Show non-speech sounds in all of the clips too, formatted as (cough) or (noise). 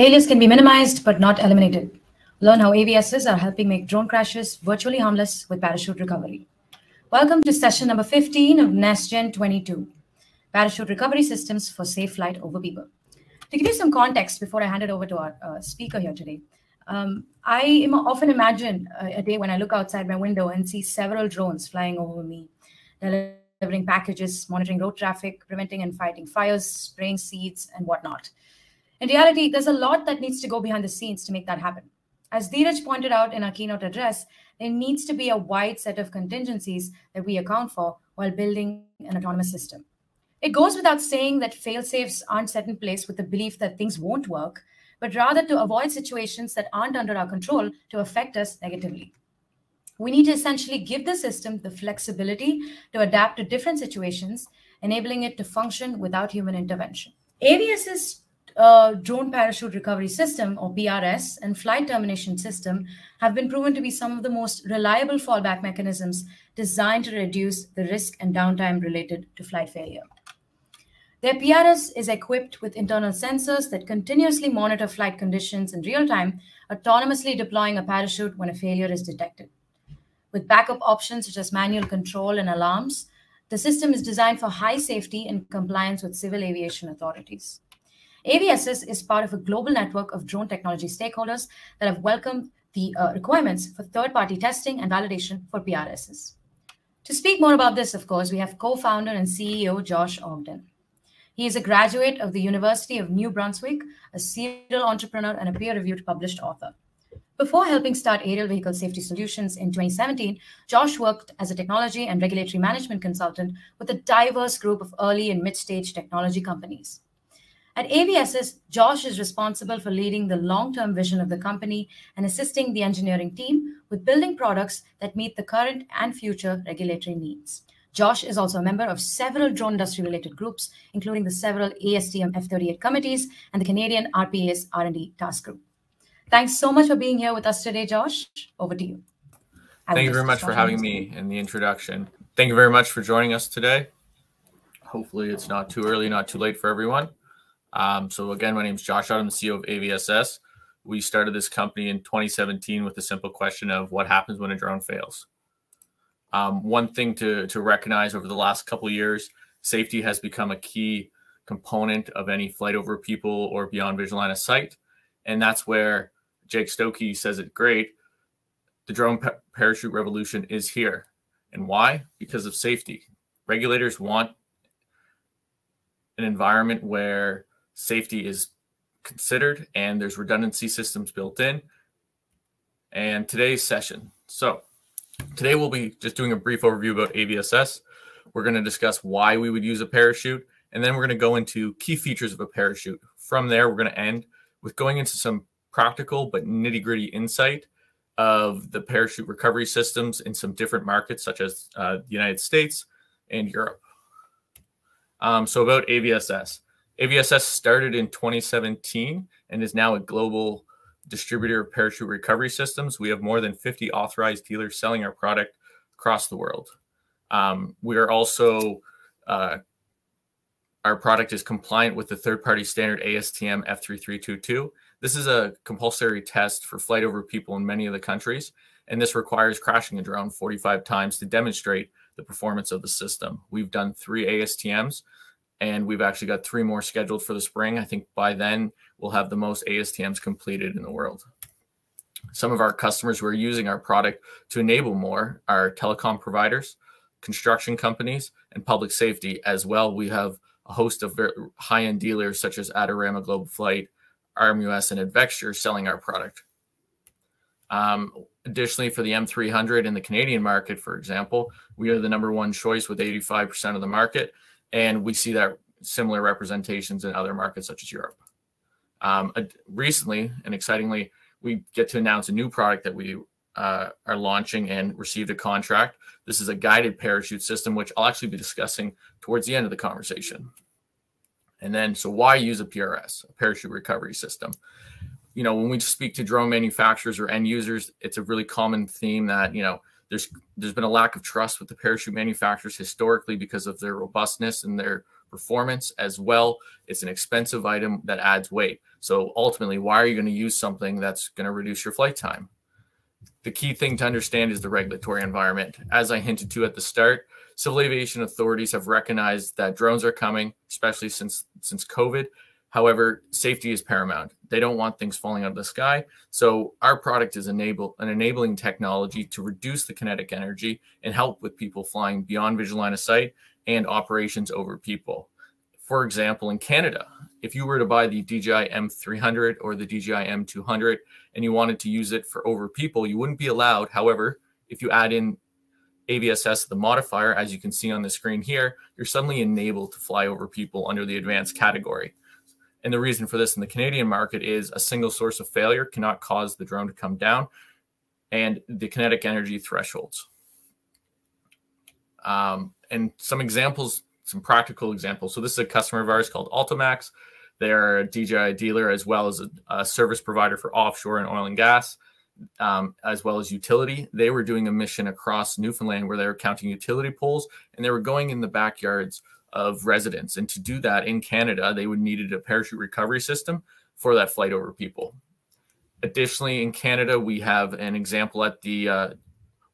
Failures can be minimized but not eliminated. Learn how AVSS are helping make drone crashes virtually harmless with parachute recovery. Welcome to session number 15 of NestGen 22, Parachute Recovery Systems for Safe Flight over People. To give you some context before I hand it over to our uh, speaker here today, um, I often imagine a, a day when I look outside my window and see several drones flying over me, delivering packages, monitoring road traffic, preventing and fighting fires, spraying seeds, and whatnot. In reality, there's a lot that needs to go behind the scenes to make that happen. As Dheeraj pointed out in our keynote address, there needs to be a wide set of contingencies that we account for while building an autonomous system. It goes without saying that fail safes aren't set in place with the belief that things won't work, but rather to avoid situations that aren't under our control to affect us negatively. We need to essentially give the system the flexibility to adapt to different situations, enabling it to function without human intervention. AVS's uh, drone parachute recovery system, or PRS, and flight termination system have been proven to be some of the most reliable fallback mechanisms designed to reduce the risk and downtime related to flight failure. Their PRS is equipped with internal sensors that continuously monitor flight conditions in real time, autonomously deploying a parachute when a failure is detected. With backup options such as manual control and alarms, the system is designed for high safety and compliance with civil aviation authorities. AVSS is part of a global network of drone technology stakeholders that have welcomed the uh, requirements for third-party testing and validation for PRSs. To speak more about this, of course, we have co-founder and CEO Josh Ogden. He is a graduate of the University of New Brunswick, a serial entrepreneur, and a peer-reviewed published author. Before helping start Aerial Vehicle Safety Solutions in 2017, Josh worked as a technology and regulatory management consultant with a diverse group of early and mid-stage technology companies. At AVSS, Josh is responsible for leading the long-term vision of the company and assisting the engineering team with building products that meet the current and future regulatory needs. Josh is also a member of several drone industry related groups, including the several ASTM F38 committees and the Canadian RPA's R&D task group. Thanks so much for being here with us today, Josh. Over to you. Thank you very much for having me in the introduction. Thank you very much for joining us today. Hopefully it's not too early, not too late for everyone. Um, so again, my name is Josh. The CEO of AVSS. We started this company in 2017 with the simple question of what happens when a drone fails. Um, one thing to, to recognize over the last couple years, safety has become a key component of any flight over people or beyond visual line of sight. And that's where Jake Stokey says it great. The drone pa parachute revolution is here. And why? Because of safety. Regulators want an environment where safety is considered and there's redundancy systems built in. And today's session. So, Today, we'll be just doing a brief overview about AVSS. We're going to discuss why we would use a parachute, and then we're going to go into key features of a parachute. From there, we're going to end with going into some practical but nitty gritty insight of the parachute recovery systems in some different markets, such as uh, the United States and Europe. Um, so, about AVSS. AVSS started in 2017 and is now a global distributor of parachute recovery systems. We have more than 50 authorized dealers selling our product across the world. Um, we are also, uh, our product is compliant with the third party standard ASTM F3322. This is a compulsory test for flight over people in many of the countries, and this requires crashing a drone 45 times to demonstrate the performance of the system. We've done three ASTMs, and we've actually got three more scheduled for the spring. I think by then we'll have the most ASTMs completed in the world. Some of our customers who are using our product to enable more are telecom providers, construction companies, and public safety as well. We have a host of high-end dealers such as Adorama Global Flight, RMUS, and Advexure selling our product. Um, additionally, for the M300 in the Canadian market, for example, we are the number one choice with 85% of the market, and we see that similar representations in other markets such as Europe. Um, recently and excitingly, we get to announce a new product that we uh, are launching and received a contract. This is a guided parachute system, which I'll actually be discussing towards the end of the conversation. And then, so why use a PRS, a parachute recovery system? You know, when we speak to drone manufacturers or end users, it's a really common theme that, you know, there's there's been a lack of trust with the parachute manufacturers historically because of their robustness and their performance as well. It's an expensive item that adds weight. So ultimately, why are you going to use something that's going to reduce your flight time? The key thing to understand is the regulatory environment. As I hinted to at the start, civil aviation authorities have recognized that drones are coming, especially since since COVID. However, safety is paramount. They don't want things falling out of the sky. So our product is enable an enabling technology to reduce the kinetic energy and help with people flying beyond visual line of sight and operations over people. For example, in Canada, if you were to buy the DJI M300 or the DJI M200 and you wanted to use it for over people, you wouldn't be allowed. However, if you add in AVSS, the modifier, as you can see on the screen here, you're suddenly enabled to fly over people under the advanced category. And the reason for this in the Canadian market is a single source of failure cannot cause the drone to come down and the kinetic energy thresholds. Um, and some examples, some practical examples. So this is a customer of ours called Altimax. They're a DJI dealer as well as a, a service provider for offshore and oil and gas, um, as well as utility. They were doing a mission across Newfoundland where they were counting utility poles and they were going in the backyards of residents. And to do that in Canada, they would needed a parachute recovery system for that flight over people. Additionally, in Canada, we have an example at the uh,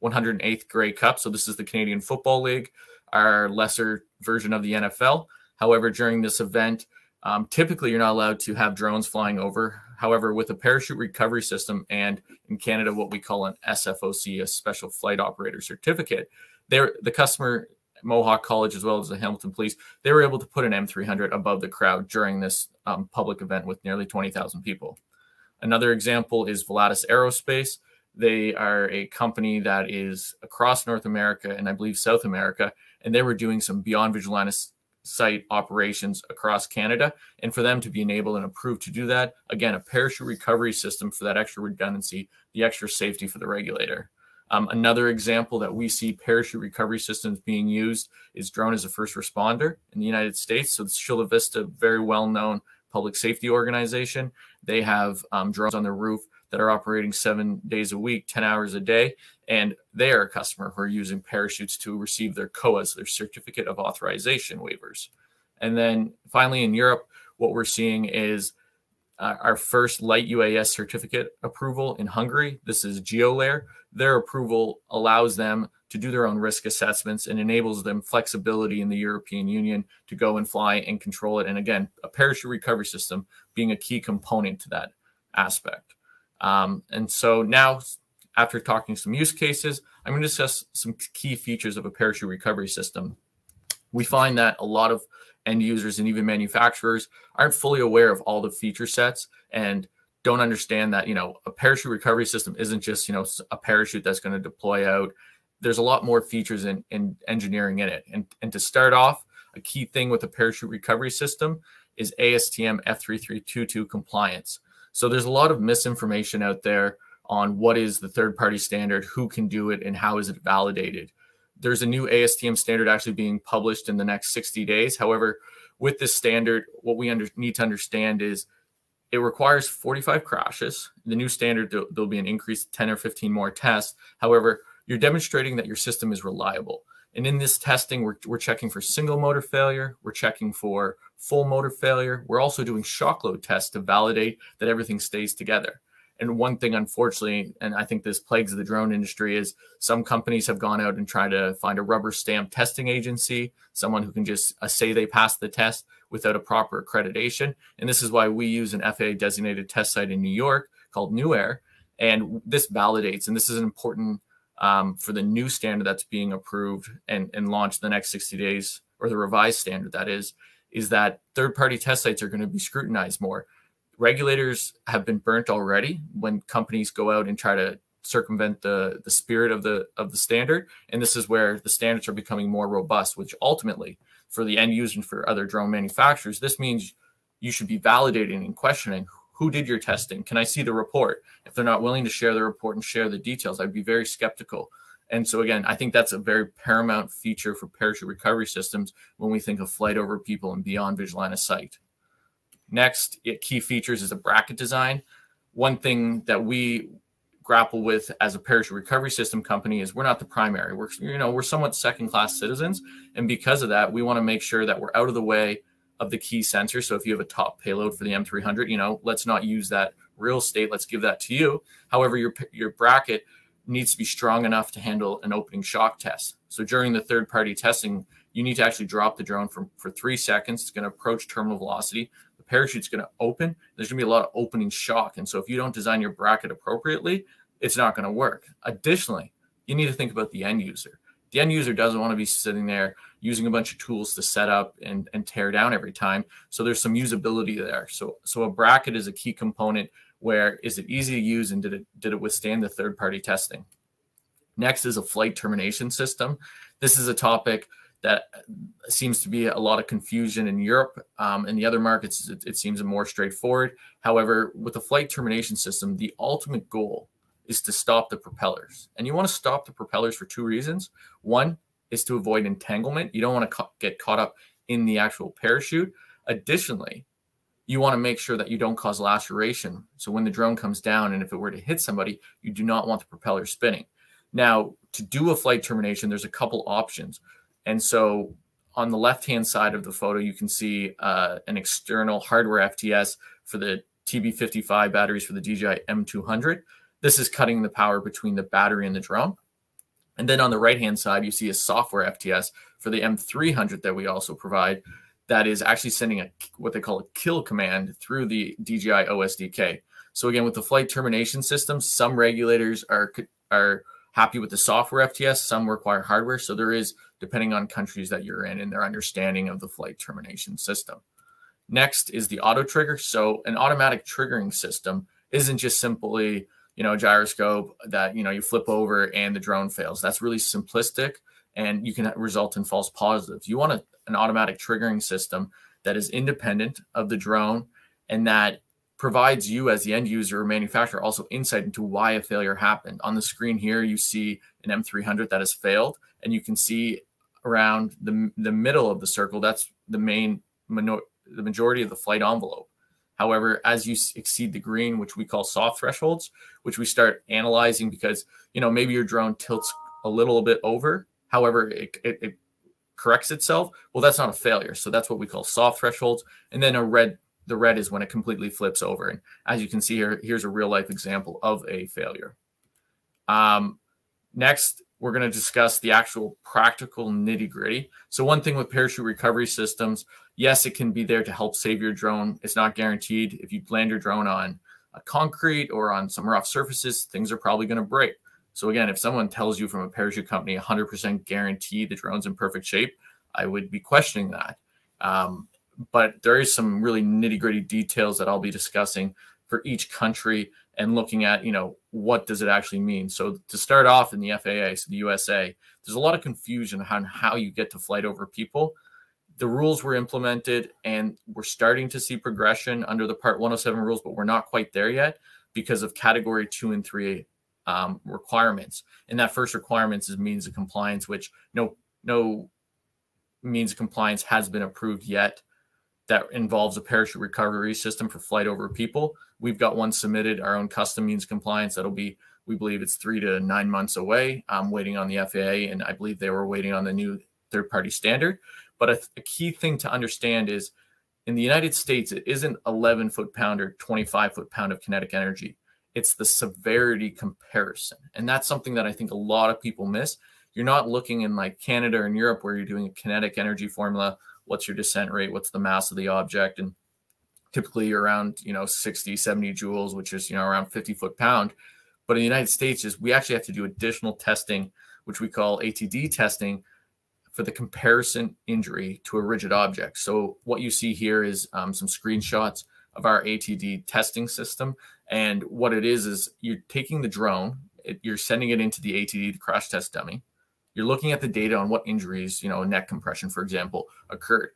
108th Grey Cup. So this is the Canadian Football League, our lesser version of the NFL. However, during this event, um, typically you're not allowed to have drones flying over. However, with a parachute recovery system and in Canada, what we call an SFOC, a Special Flight Operator Certificate, there the customer Mohawk College as well as the Hamilton Police, they were able to put an M300 above the crowd during this um, public event with nearly 20,000 people. Another example is Volatus Aerospace. They are a company that is across North America and I believe South America, and they were doing some beyond of sight operations across Canada. And for them to be enabled and approved to do that, again, a parachute recovery system for that extra redundancy, the extra safety for the regulator. Um, another example that we see parachute recovery systems being used is drone as a first responder in the United States. So the Chula Vista, very well known public safety organization. They have um, drones on their roof that are operating seven days a week, 10 hours a day. And they are a customer who are using parachutes to receive their COAs, their certificate of authorization waivers. And then finally, in Europe, what we're seeing is uh, our first light UAS certificate approval in Hungary. This is GeoLayer. Their approval allows them to do their own risk assessments and enables them flexibility in the European Union to go and fly and control it. And again, a parachute recovery system being a key component to that aspect. Um, and so now, after talking some use cases, I'm going to discuss some key features of a parachute recovery system. We find that a lot of end users and even manufacturers aren't fully aware of all the feature sets and don't understand that you know a parachute recovery system isn't just you know a parachute that's going to deploy out. There's a lot more features in, in engineering in it. And, and to start off a key thing with a parachute recovery system is astm f3322 compliance. So there's a lot of misinformation out there on what is the third party standard who can do it and how is it validated. There's a new ASTM standard actually being published in the next 60 days. However, with this standard, what we under, need to understand is it requires 45 crashes. The new standard, there'll, there'll be an increase 10 or 15 more tests. However, you're demonstrating that your system is reliable. And in this testing, we're, we're checking for single motor failure. We're checking for full motor failure. We're also doing shock load tests to validate that everything stays together. And one thing, unfortunately, and I think this plagues the drone industry, is some companies have gone out and tried to find a rubber stamp testing agency, someone who can just uh, say they passed the test without a proper accreditation. And this is why we use an FAA designated test site in New York called NUAIR. And this validates, and this is important um, for the new standard that's being approved and, and launched the next 60 days, or the revised standard that is, is that third party test sites are going to be scrutinized more regulators have been burnt already when companies go out and try to circumvent the the spirit of the of the standard and this is where the standards are becoming more robust which ultimately for the end user and for other drone manufacturers this means you should be validating and questioning who did your testing. Can i see the report? If they're not willing to share the report and share the details i'd be very skeptical. And so again i think that's a very paramount feature for parachute recovery systems when we think of flight over people and beyond visual line of sight. Next, it, key features is a bracket design. One thing that we grapple with as a parachute recovery system company is we're not the primary. We're you know we're somewhat second class citizens, and because of that, we want to make sure that we're out of the way of the key sensor. So if you have a top payload for the M300, you know let's not use that real estate. Let's give that to you. However, your your bracket needs to be strong enough to handle an opening shock test. So during the third party testing, you need to actually drop the drone for, for three seconds. It's going to approach terminal velocity The parachute's going to open. There's going to be a lot of opening shock. And so if you don't design your bracket appropriately, it's not going to work. Additionally, you need to think about the end user. The end user doesn't want to be sitting there using a bunch of tools to set up and, and tear down every time. So there's some usability there. So so a bracket is a key component where is it easy to use and did it did it withstand the third party testing? Next is a flight termination system. This is a topic that seems to be a lot of confusion in Europe. Um, the other markets, it, it seems more straightforward. However, with the flight termination system, the ultimate goal is to stop the propellers. And you want to stop the propellers for two reasons. One is to avoid entanglement. You don't want to get caught up in the actual parachute. Additionally, you want to make sure that you don't cause laceration. So when the drone comes down and if it were to hit somebody, you do not want the propeller spinning. Now, to do a flight termination, there's a couple options. And so on the left-hand side of the photo, you can see uh, an external hardware FTS for the TB55 batteries for the DJI M200. This is cutting the power between the battery and the drum. And then on the right-hand side, you see a software FTS for the M300 that we also provide that is actually sending a what they call a kill command through the DJI OSDK. So again, with the flight termination system, some regulators are are happy with the software FTS, some require hardware. So there is depending on countries that you're in and their understanding of the flight termination system. Next is the auto trigger. So an automatic triggering system isn't just simply, you know, gyroscope that, you know, you flip over and the drone fails. That's really simplistic and you can result in false positives. You want a, an automatic triggering system that is independent of the drone and that provides you as the end user or manufacturer also insight into why a failure happened. On the screen here, you see an M300 that has failed, and you can see around the, the middle of the circle, that's the main, the majority of the flight envelope. However, as you exceed the green, which we call soft thresholds, which we start analyzing because, you know, maybe your drone tilts a little bit over. However, it, it, it corrects itself. Well, that's not a failure. So that's what we call soft thresholds. And then a red the red is when it completely flips over. And as you can see here, here's a real life example of a failure. Um, next, we're going to discuss the actual practical nitty gritty. So one thing with parachute recovery systems, yes, it can be there to help save your drone. It's not guaranteed. If you land your drone on a concrete or on some rough surfaces, things are probably going to break. So again, if someone tells you from a parachute company 100% guarantee the drone's in perfect shape, I would be questioning that. Um, but there is some really nitty gritty details that I'll be discussing for each country and looking at, you know, what does it actually mean? So to start off in the FAA, so the USA, there's a lot of confusion on how you get to flight over people. The rules were implemented and we're starting to see progression under the Part 107 rules, but we're not quite there yet because of category two and three um, requirements. And that first requirements is means of compliance, which no no means of compliance has been approved yet that involves a parachute recovery system for flight over people. We've got one submitted, our own custom means compliance. That'll be, we believe it's three to nine months away. I'm waiting on the FAA, and I believe they were waiting on the new third party standard. But a, a key thing to understand is in the United States, it isn't 11 foot pound or 25 foot pound of kinetic energy. It's the severity comparison. And that's something that I think a lot of people miss. You're not looking in like Canada and Europe where you're doing a kinetic energy formula what's your descent rate, what's the mass of the object, and typically around you know 60, 70 joules, which is you know around 50 foot pound. But in the United States, is we actually have to do additional testing, which we call ATD testing, for the comparison injury to a rigid object. So what you see here is um, some screenshots of our ATD testing system. And what it is is you're taking the drone, it, you're sending it into the ATD the crash test dummy. You're looking at the data on what injuries, you know, neck compression, for example, occurred.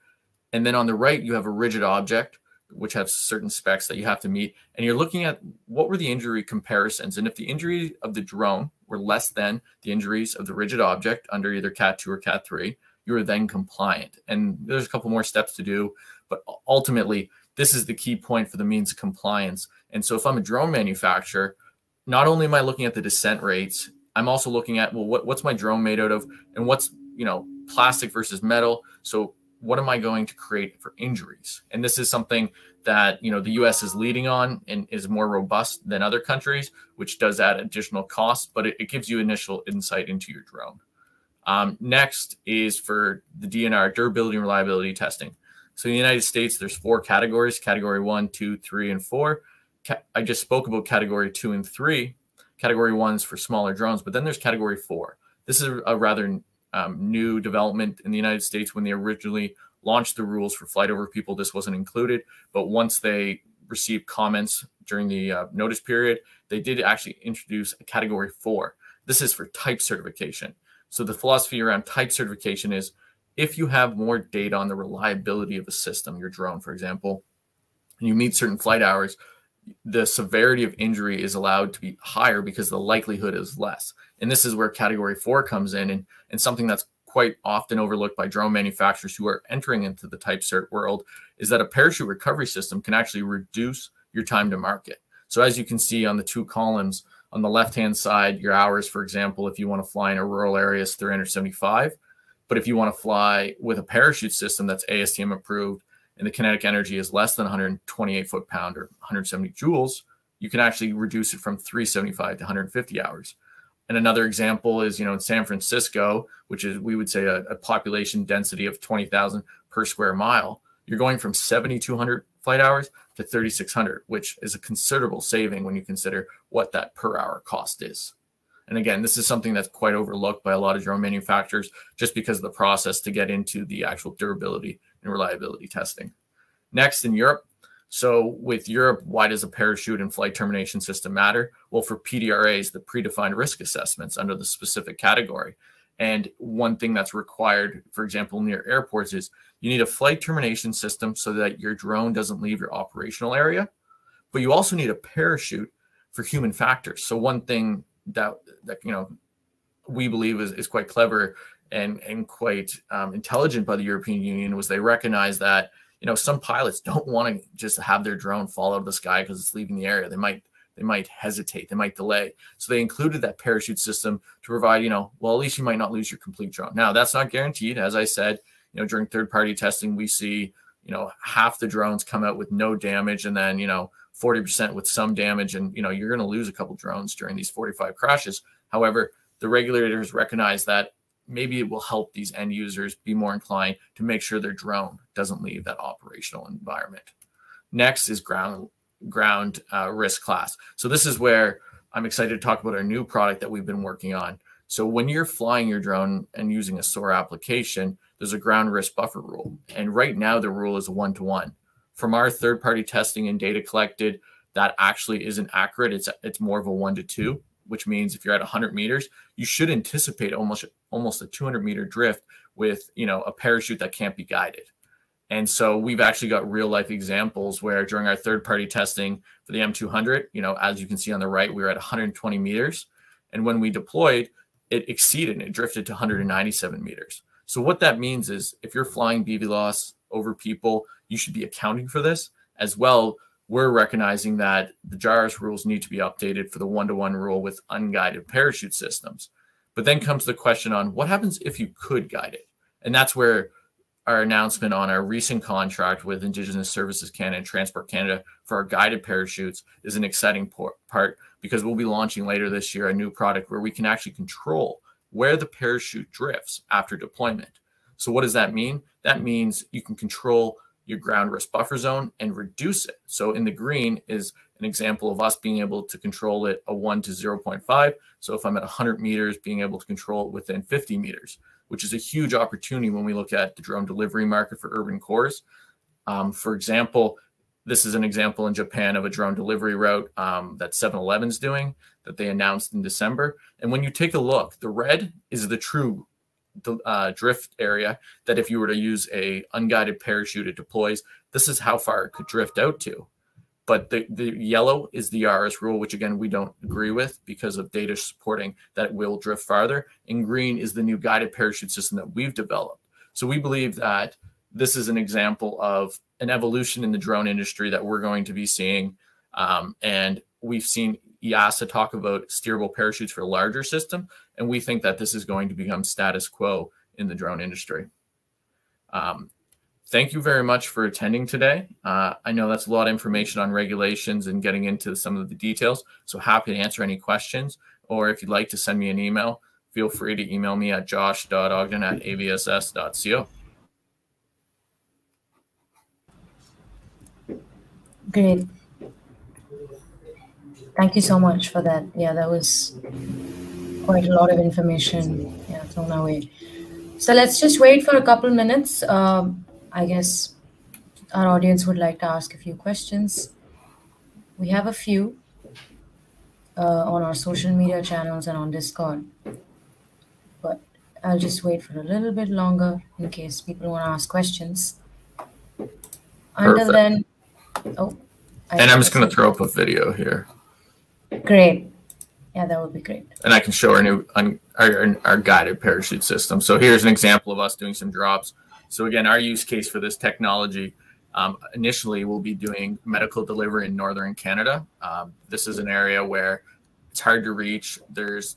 And then on the right, you have a rigid object, which has certain specs that you have to meet. And you're looking at what were the injury comparisons. And if the injury of the drone were less than the injuries of the rigid object under either CAT 2 or CAT 3, you are then compliant. And there's a couple more steps to do. But ultimately, this is the key point for the means of compliance. And so if I'm a drone manufacturer, not only am I looking at the descent rates, I'm also looking at well, what, what's my drone made out of, and what's you know plastic versus metal. So what am I going to create for injuries? And this is something that you know the U.S. is leading on and is more robust than other countries, which does add additional costs, but it, it gives you initial insight into your drone. Um, next is for the D&R durability and reliability testing. So in the United States, there's four categories: category one, two, three, and four. I just spoke about category two and three. Category one is for smaller drones, but then there's category four. This is a rather um, new development in the United States when they originally launched the rules for flight over people. This wasn't included, but once they received comments during the uh, notice period, they did actually introduce a category four. This is for type certification. So the philosophy around type certification is if you have more data on the reliability of a system, your drone, for example, and you meet certain flight hours, the severity of injury is allowed to be higher because the likelihood is less. And this is where category four comes in and, and something that's quite often overlooked by drone manufacturers who are entering into the type cert world is that a parachute recovery system can actually reduce your time to market. So as you can see on the two columns on the left-hand side, your hours, for example, if you want to fly in a rural area is 375. But if you want to fly with a parachute system that's ASTM approved and the kinetic energy is less than 128 foot pound or 170 joules, you can actually reduce it from 375 to 150 hours. And another example is, you know, in San Francisco, which is we would say a, a population density of 20,000 per square mile, you're going from 7,200 flight hours to 3,600, which is a considerable saving when you consider what that per hour cost is. And again, this is something that's quite overlooked by a lot of drone manufacturers just because of the process to get into the actual durability and reliability testing. Next, in Europe, so with Europe, why does a parachute and flight termination system matter? Well, for PDRAs, the predefined risk assessments under the specific category. And one thing that's required, for example, near airports is you need a flight termination system so that your drone doesn't leave your operational area. But you also need a parachute for human factors. So one thing that that you know we believe is, is quite clever and and quite um, intelligent by the European Union was they recognize that you know some pilots don't want to just have their drone fall out of the sky because it's leaving the area. They might they might hesitate, they might delay. So they included that parachute system to provide, you know, well, at least you might not lose your complete drone. Now that's not guaranteed. As I said, you know, during third party testing, we see, you know, half the drones come out with no damage and then, you know, 40% with some damage. And, you know, you're going to lose a couple drones during these 45 crashes. However, the regulators recognize that maybe it will help these end users be more inclined to make sure their drone doesn't leave that operational environment. Next is ground ground uh, risk class. So this is where I'm excited to talk about our new product that we've been working on. So when you're flying your drone and using a SORA application, there's a ground risk buffer rule. And right now the rule is a one to one. From our third party testing and data collected, that actually isn't accurate. It's it's more of a one to two, which means if you're at 100 meters, you should anticipate almost almost a 200 meter drift with you know a parachute that can't be guided. And so we've actually got real life examples where during our third party testing for the M200, you know, as you can see on the right, we were at 120 meters. And when we deployed, it exceeded it drifted to 197 meters. So what that means is if you're flying BVLOS over people, you should be accounting for this as well. We're recognizing that the JARUS rules need to be updated for the one-to-one rule with unguided parachute systems. But then comes the question on what happens if you could guide it? And that's where our announcement on our recent contract with Indigenous Services Canada and Transport Canada for our guided parachutes is an exciting part because we'll be launching later this year a new product where we can actually control where the parachute drifts after deployment. So, what does that mean? That means you can control your ground risk buffer zone and reduce it. So, in the green is an example of us being able to control it a 1 to 0.5. So, if I'm at 100 meters, being able to control it within 50 meters which is a huge opportunity when we look at the drone delivery market for urban cores. Um, for example, this is an example in Japan of a drone delivery route um, that 7 is doing that they announced in December. And when you take a look, the red is the true uh, drift area that if you were to use a unguided parachute, it deploys. This is how far it could drift out to. But the, the yellow is the RS rule, which again, we don't agree with because of data supporting that it will drift farther. And green is the new guided parachute system that we've developed. So we believe that this is an example of an evolution in the drone industry that we're going to be seeing. Um, and we've seen EASA talk about steerable parachutes for larger system, and we think that this is going to become status quo in the drone industry. Um, thank you very much for attending today. Uh, I know that's a lot of information on regulations and getting into some of the details, so happy to answer any questions, or if you'd like to send me an email, feel free to email me at josh.ogden at avss.co. Great. Thank you so much for that. Yeah, that was quite a lot of information yeah, thrown our way. So let's just wait for a couple minutes. Um, I guess our audience would like to ask a few questions. We have a few uh, on our social media channels and on Discord. But I'll just wait for a little bit longer in case people want to ask questions. Until Perfect. then, oh. I And I'm just going to throw up a video here. Great. Yeah, that would be great. and I can show our new our, our guided parachute system. So here's an example of us doing some drops. So again, our use case for this technology um, initially we'll be doing medical delivery in northern Canada. Um, this is an area where it's hard to reach. There's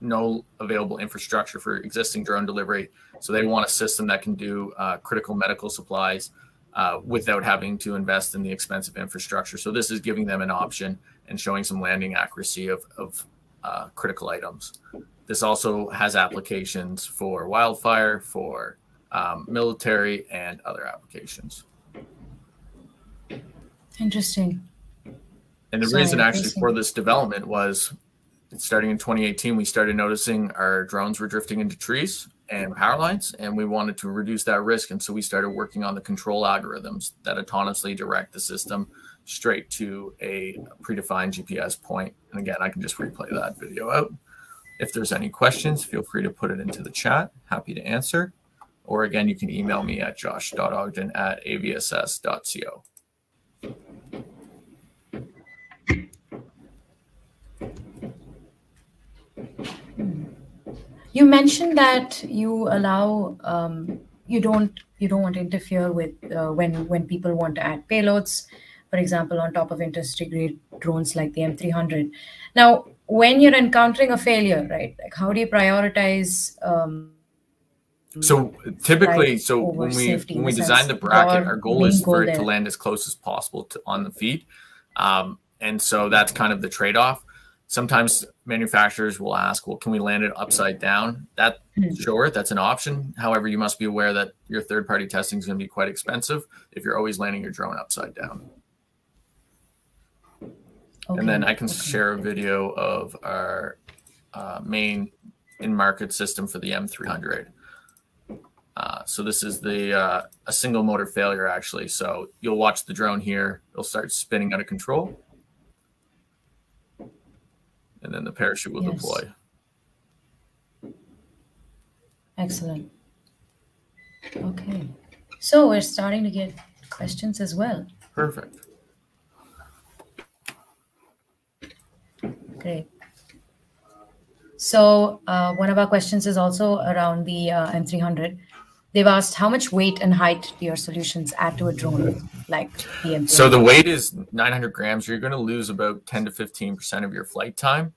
no available infrastructure for existing drone delivery. So they want a system that can do uh, critical medical supplies uh, without having to invest in the expensive infrastructure. So this is giving them an option and showing some landing accuracy of, of uh, critical items. This also has applications for wildfire, for um, military, and other applications. Interesting. And the Sorry, reason actually for this development was starting in 2018, we started noticing our drones were drifting into trees and power lines, and we wanted to reduce that risk. And so we started working on the control algorithms that autonomously direct the system straight to a predefined GPS point. And again, I can just replay that video out. If there's any questions, feel free to put it into the chat. Happy to answer. Or again, you can email me at josh.ogden at avss.co. You mentioned that you allow um, you don't you don't want to interfere with uh, when when people want to add payloads, for example, on top of industry grade drones like the M300. Now, when you're encountering a failure, right? Like, how do you prioritize? Um, So typically, so when we when we design the bracket, our goal is for goal it to land as close as possible to on the feet, um, and so that's kind of the trade off. Sometimes manufacturers will ask, "Well, can we land it upside down?" That Hmm. sure, that's an option. However, you must be aware that your third party testing is going to be quite expensive if you're always landing your drone upside down. And then I can okay. share a video of our uh, main in market system for the M300. Uh, so this is the uh, a single motor failure actually. So you'll watch the drone here; it'll start spinning out of control, and then the parachute will Yes. deploy. Excellent. Okay, so we're starting to get questions as well. Perfect. Great. So uh, one of our questions is also around the uh, M300. They've asked how much weight and height do your solutions add to a drone, like the So the weight is 900 grams. You're going to lose about 10 to 15 percent of your flight time,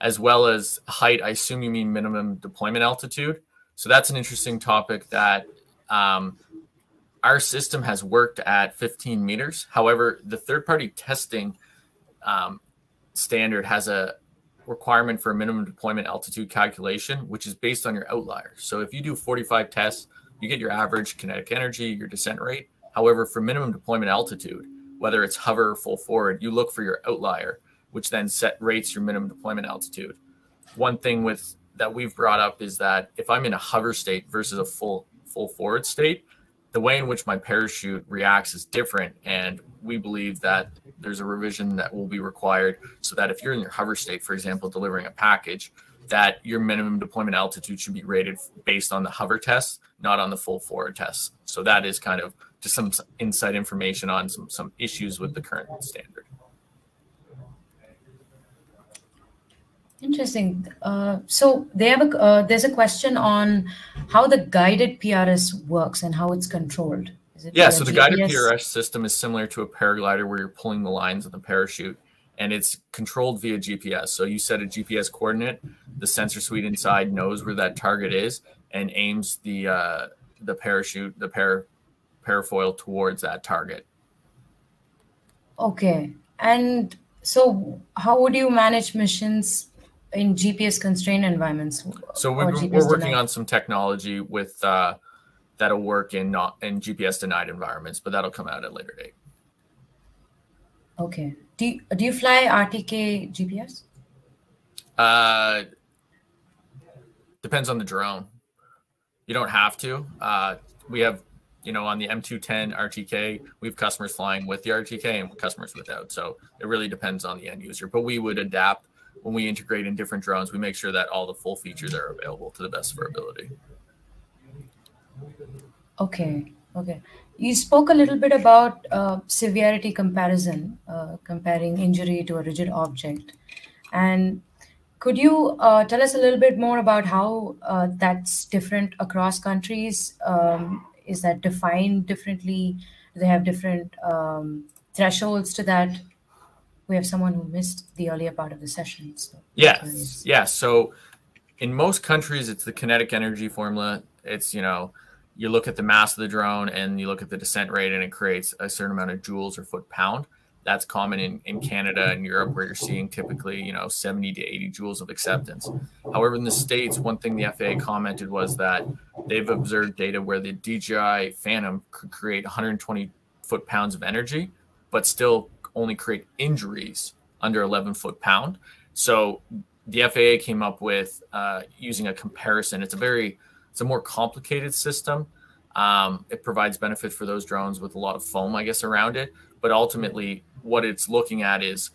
as well as height. I assume you mean minimum deployment altitude. So that's an interesting topic that um, our system has worked at 15 meters. However, the third-party testing um, standard has a requirement for a minimum deployment altitude calculation, which is based on your outlier. So if you do 45 tests, you get your average kinetic energy, your descent rate. However, for minimum deployment altitude, whether it's hover or full forward, you look for your outlier, which then set rates your minimum deployment altitude. One thing with that we've brought up is that if I'm in a hover state versus a full full forward state, the way in which my parachute reacts is different, and we believe that there's a revision that will be required so that if you're in your hover state, for example, delivering a package, that your minimum deployment altitude should be rated based on the hover test, not on the full forward test. So that is kind of just some inside information on some some issues with the current standard. Interesting. Uh, so they have a, uh, there's a question on how the guided PRS works and how it's controlled. Is it Yeah, so the guided PRS system is similar to a paraglider where you're pulling the lines of the parachute. And it's controlled via GPS. So you set a GPS coordinate, the sensor suite inside knows where that target is and aims the uh, the parachute, the para, parafoil towards that target. Okay. And so how would you manage missions in GPS constrained environments? So we're, we're working on some technology with uh, that'll work in not in GPS denied environments, but that'll come out at a later date. Okay. Do you, do you fly RTK GPS? Uh, depends on the drone. You don't have to. Uh, we have, you know, on the M210 RTK, we have customers flying with the RTK and customers without. So it really depends on the end user. But we would adapt when we integrate in different drones. We make sure that all the full features are available to the best of our ability. Okay. Okay. You spoke a little bit about uh, severity comparison, uh, comparing injury to a rigid object. And could you uh, tell us a little bit more about how uh, that's different across countries? Um, is that defined differently? Do they have different um, thresholds to that? We have someone who missed the earlier part of the session. So yes, yes. So in most countries, it's the kinetic energy formula. It's you know you look at the mass of the drone and you look at the descent rate and it creates a certain amount of joules or foot pound that's common in, in canada and europe where you're seeing typically you know 70 to 80 joules of acceptance. However in the states one thing the faa commented was that they've observed data where the dji phantom could create 120 foot pounds of energy but still only create injuries under 11 foot pound so the faa came up with uh, using a comparison. It's a very it's a more complicated system. Um, it provides benefit for those drones with a lot of foam, I guess, around it. But ultimately, what it's looking at is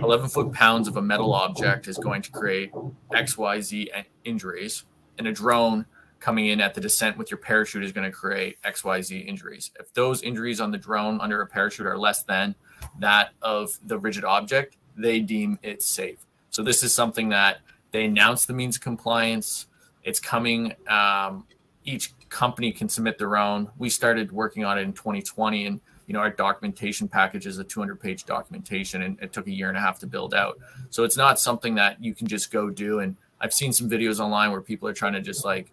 11 foot pounds of a metal object is going to create XYZ injuries, and a drone coming in at the descent with your parachute is going to create XYZ injuries. If those injuries on the drone under a parachute are less than that of the rigid object, they deem it safe. So, this is something that they announce the means of compliance it's coming. Um, each company can submit their own. We started working on it in 2020, and you know our documentation package is a 200-page documentation, and it took a year and a half to build out. So it's not something that you can just go do. And I've seen some videos online where people are trying to just like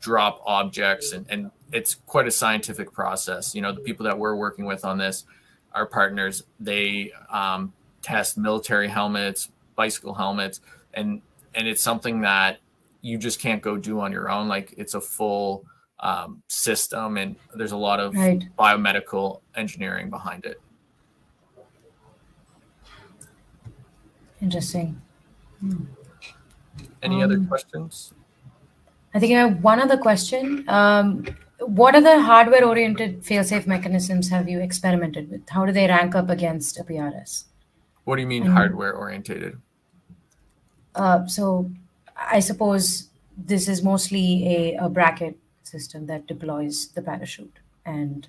drop objects, and and it's quite a scientific process. You know, the people that we're working with on this, our partners, they um, test military helmets, bicycle helmets, and and it's something that you just can't go do on your own. Like it's a full um, system, and there's a lot of right. biomedical engineering behind it. Interesting. Hmm. Any um, other questions? I think I have one other question. Um, what other hardware-oriented fail-safe mechanisms have you experimented with? How do they rank up against a PRS? What do you mean hardware-orientated? Uh, so I suppose this is mostly a, a bracket system that deploys the parachute and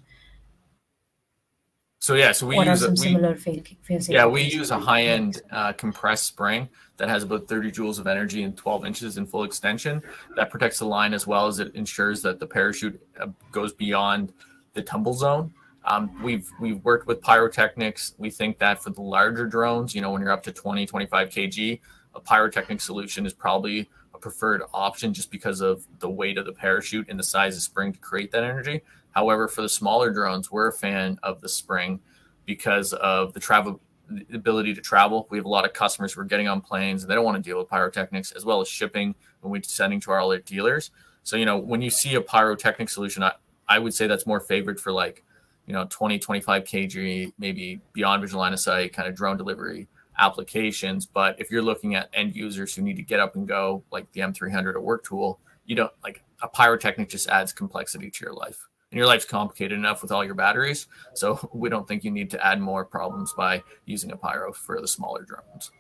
so yeah, so we what use a, we, similar fail, fail yeah we use a high end uh, compressed spring that has about 30 joules of energy and 12 inches in full extension that protects the line as well as it ensures that the parachute uh, goes beyond the tumble zone. Um, we've we've worked with pyrotechnics. We think that for the larger drones, you know, when you're up to 20, 25 kg, a pyrotechnic solution is probably a preferred option just because of the weight of the parachute and the size of spring to create that energy. However, for the smaller drones, we're a fan of the spring because of the travel the ability to travel. We have a lot of customers who are getting on planes and they don't want to deal with pyrotechnics as well as shipping when we're sending to our other dealers. So, you know, when you see a pyrotechnic solution, I, I would say that's more favored for like, you know, 20, 25 kg, maybe beyond visual line of sight kind of drone delivery applications. But if you're looking at end users who need to get up and go, like the M300 or work tool, you don't like a pyrotechnic just adds complexity to your life. And your life's complicated enough with all your batteries. So (laughs) we don't think you need to add more problems by using a pyro for the smaller drones.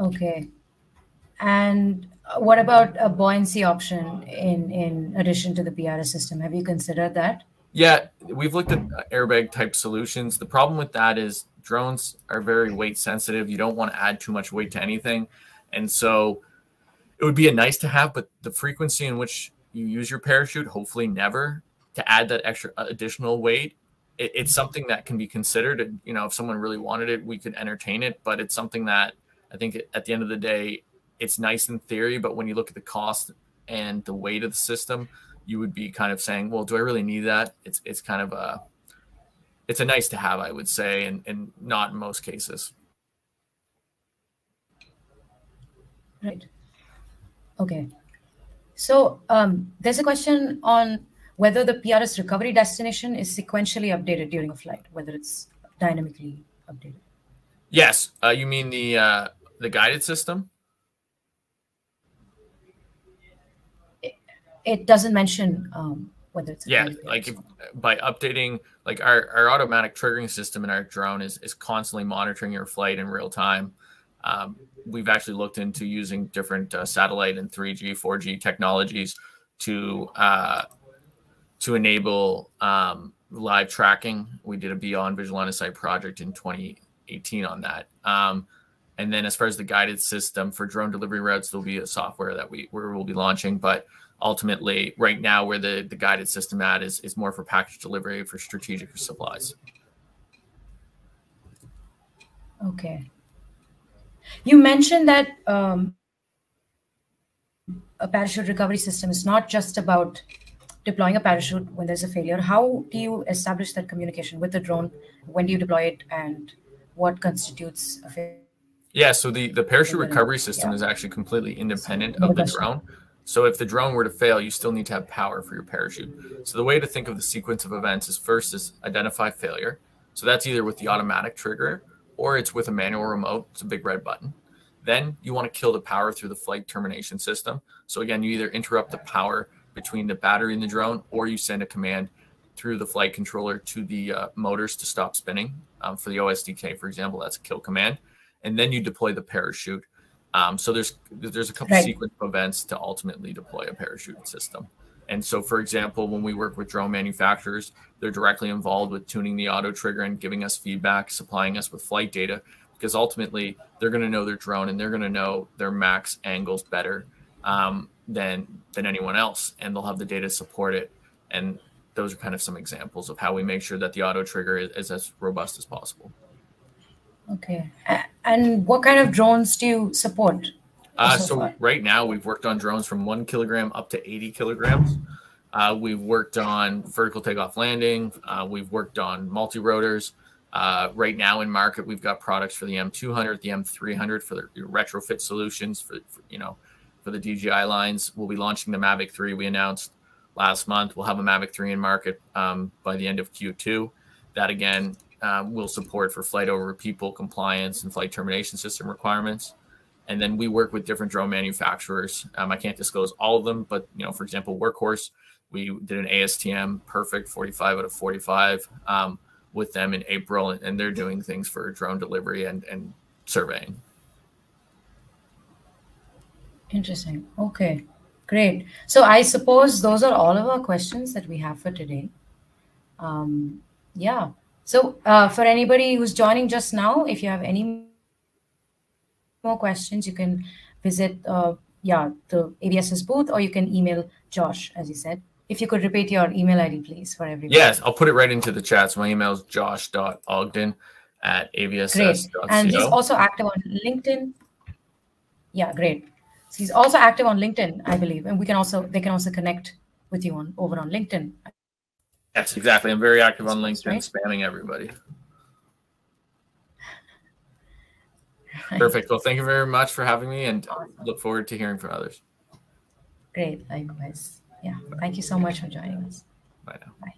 Okay. And what about a buoyancy option in, in addition to the PRS system? Have you considered that? Yeah, we've looked at airbag type solutions. The problem with that is drones are very weight sensitive. You don't want to add too much weight to anything. And so it would be a nice to have, but the frequency in which you use your parachute, hopefully never to add that extra uh, additional weight it, it's something that can be considered. And, you know, if someone really wanted it, we could entertain it. But it's something that I think at the end of the day, it's nice in theory, but when you look at the cost and the weight of the system, you would be kind of saying, well, do I really need that? It's it's kind of a it's a nice to have, I would say, and, and not in most cases. Right. Okay. So um, there's a question on whether the PRS recovery destination is sequentially updated during a flight, whether it's dynamically updated. Yes. Uh, you mean the uh, the guided system? It, it doesn't mention um, whether it's yeah, like if, by updating like our, our automatic triggering system in our drone is is constantly monitoring your flight in real time. Um, we've actually looked into using different uh, satellite and 3G, 4G technologies to uh, to enable um, live tracking. We did a Beyond Visual of Sight project in 2018 on that. Um, and then as far as the guided system for drone delivery routes, there'll be a software that we will be launching. But ultimately, right now, where the the guided system at is is more for package delivery for strategic supplies. Okay. You mentioned that um, a parachute recovery system is not just about deploying a parachute when there's a failure. How do you establish that communication with the drone? When do you deploy it, and what constitutes a failure? Yeah, so the, the parachute recovery system yeah. is actually completely independent of the drone. So if the drone were to fail, you still need to have power for your parachute. So the way to think of the sequence of events is first is identify failure. So that's either with the automatic trigger or it's with a manual remote. It's a big red button. Then you want to kill the power through the flight termination system. So again, you either interrupt the power between the battery and the drone, or you send a command through the flight controller to the uh, motors to stop spinning. Um, for the OSDK, for example, that's a kill command and then you deploy the parachute. Um, so there's there's a couple right. sequence of events to ultimately deploy a parachute system. And so, for example, when we work with drone manufacturers, they're directly involved with tuning the auto trigger and giving us feedback, supplying us with flight data, because ultimately they're going to know their drone and they're going to know their max angles better um, than than anyone else, and they'll have the data to support it. And those are kind of some examples of how we make sure that the auto trigger is, is as robust as possible. Okay. And what kind of drones do you support? Uh, so, so right now we've worked on drones from one kilogram up to 80 kilograms. Uh, we've worked on vertical takeoff landing. Uh, we've worked on multi rotors. Uh, right now in market, we've got products for the M200, the M300 for the retrofit solutions for, for, you know for the DJI lines. We'll be launching the Mavic 3. We announced last month. We'll have a Mavic 3 in market um, by the end of Q2. That again um, will support for flight over people compliance and flight termination system requirements. And then we work with different drone manufacturers. Um, I can't disclose all of them, but you know, for example, Workhorse, we did an ASTM perfect 45 out of 45 um, with them in April, and they're doing things for drone delivery and, and surveying. Interesting. Okay, great. So I suppose those are all of our questions that we have for today. Um, yeah. So uh, for anybody who's joining just now, if you have any more questions, you can visit uh, yeah the AVSS booth or you can email Josh, as you said. If you could repeat your email ID, please, for everybody. Yes, I'll put it right into the chat. So my email is josh.ogden at avss. Great. And he's also active on LinkedIn. Yeah, great. So he's also active on LinkedIn, I believe. And we can also they can also connect with you on over on LinkedIn. Yes, exactly. I'm very active on LinkedIn, right? spamming everybody. Right. (laughs) Perfect. Well, thank you very much for having me and look forward to hearing from others. Great. Likewise. Yeah. Thank you so much for joining us. Bye now. Bye.